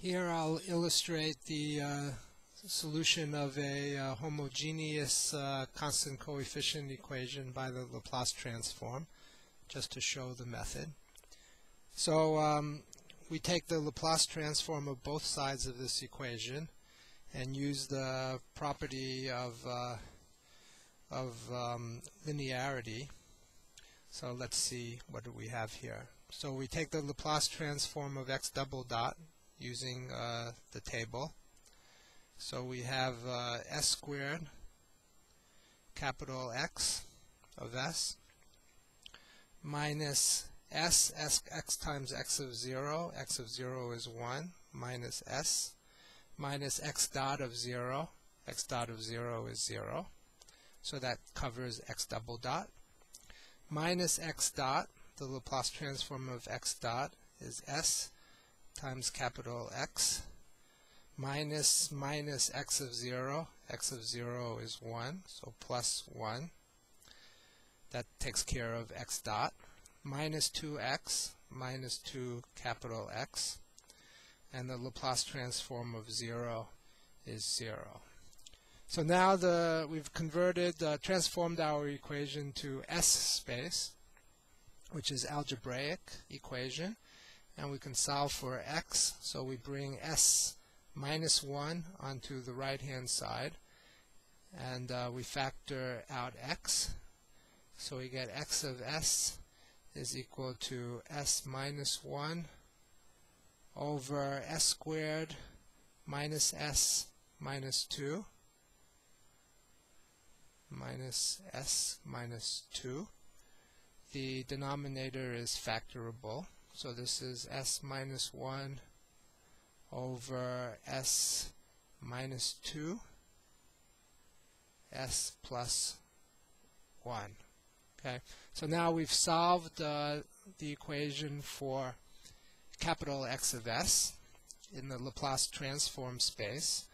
Here I'll illustrate the uh, solution of a uh, homogeneous uh, constant coefficient equation by the Laplace transform, just to show the method. So um, we take the Laplace transform of both sides of this equation and use the property of, uh, of um, linearity. So let's see what do we have here. So we take the Laplace transform of x double dot using uh, the table. So we have uh, s squared capital X of s minus s, s x times x of 0, x of 0 is 1, minus s, minus x dot of 0, x dot of 0 is 0. So that covers x double dot. Minus x dot, the Laplace transform of x dot is s times capital X minus minus x of 0. x of 0 is 1, so plus 1. That takes care of x dot. Minus 2x minus 2 capital X. And the Laplace transform of 0 is 0. So now the we've converted, uh, transformed our equation to S space, which is algebraic equation and we can solve for x. So we bring s minus 1 onto the right hand side and uh, we factor out x. So we get x of s is equal to s minus 1 over s squared minus s minus 2 minus s minus 2. The denominator is factorable. So this is s minus 1 over s minus 2 s plus 1. Okay, so now we've solved uh, the equation for capital X of s in the Laplace transform space.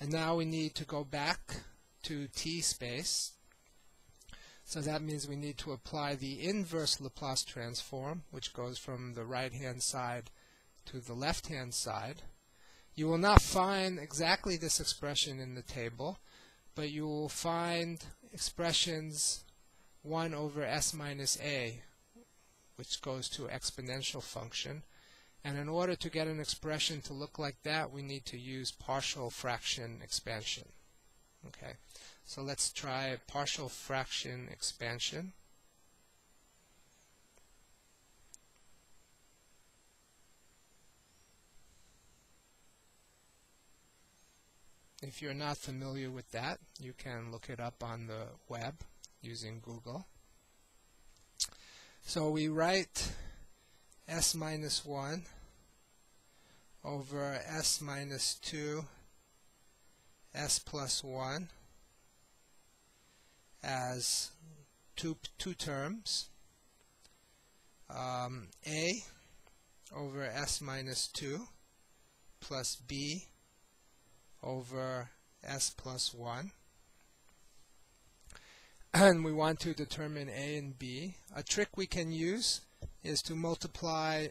And now we need to go back to t space so that means we need to apply the inverse Laplace transform, which goes from the right-hand side to the left-hand side. You will not find exactly this expression in the table, but you will find expressions 1 over s minus a, which goes to exponential function. And in order to get an expression to look like that, we need to use partial fraction expansion. Okay. So let's try partial fraction expansion. If you're not familiar with that, you can look it up on the web using Google. So we write s minus 1 over s minus 2 s plus 1 as two, two terms. Um, A over S minus 2 plus B over S plus 1. And we want to determine A and B. A trick we can use is to multiply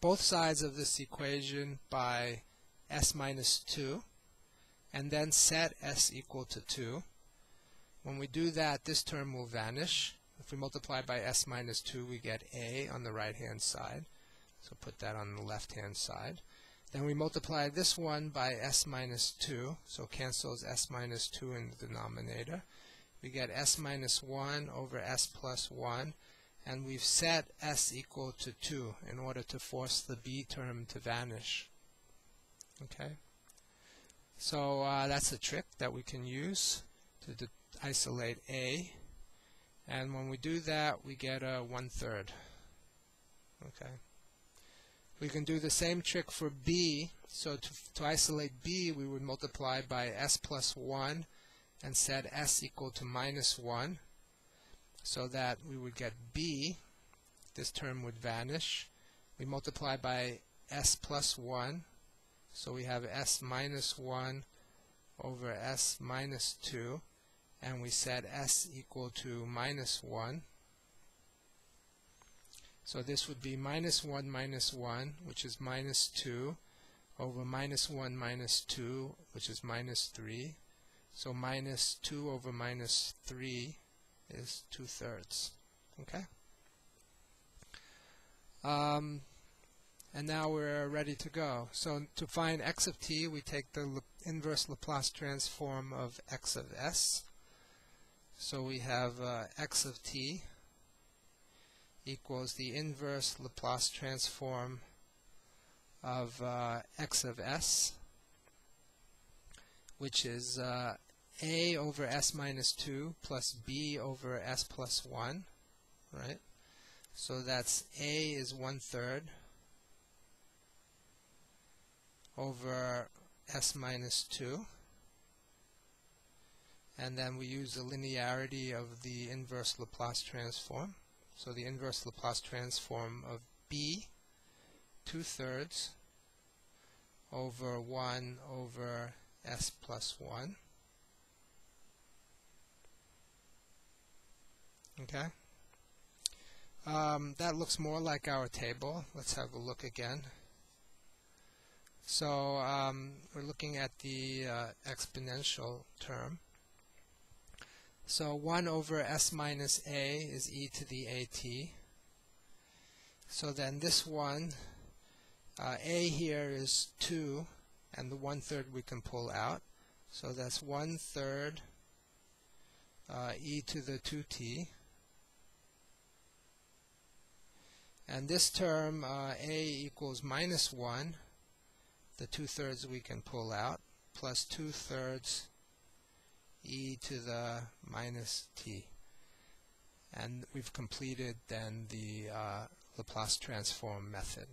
both sides of this equation by S minus 2 and then set S equal to 2. When we do that, this term will vanish. If we multiply by s minus 2, we get a on the right-hand side. So put that on the left-hand side. Then we multiply this one by s minus 2, so cancels s minus 2 in the denominator. We get s minus 1 over s plus 1, and we've set s equal to 2 in order to force the b term to vanish. Okay, So uh, that's a trick that we can use to isolate A. And when we do that, we get a one-third. Okay. We can do the same trick for B. So to, to isolate B, we would multiply by S plus 1 and set S equal to minus 1 so that we would get B. This term would vanish. We multiply by S plus 1 so we have S minus 1 over S minus 2 and we set s equal to minus 1. So this would be minus 1 minus 1, which is minus 2, over minus 1 minus 2, which is minus 3. So minus 2 over minus 3 is 2 thirds. Okay? Um, and now we're ready to go. So to find x of t, we take the inverse Laplace transform of x of s. So we have uh, x of t equals the inverse Laplace transform of uh, x of s, which is uh, a over s minus 2 plus b over s plus 1, right? So that's a is 1 third over s minus 2 and then we use the linearity of the inverse Laplace transform. So the inverse Laplace transform of b 2 thirds over 1 over s plus 1. Okay. Um, that looks more like our table. Let's have a look again. So um, we're looking at the uh, exponential term. So 1 over s minus a is e to the at. So then this one, uh, a here is 2, and the 1 third we can pull out. So that's 1 third uh, e to the 2t. And this term, uh, a equals minus 1, the 2 thirds we can pull out, plus 2 thirds e to the minus t. And we've completed then the uh, Laplace transform method.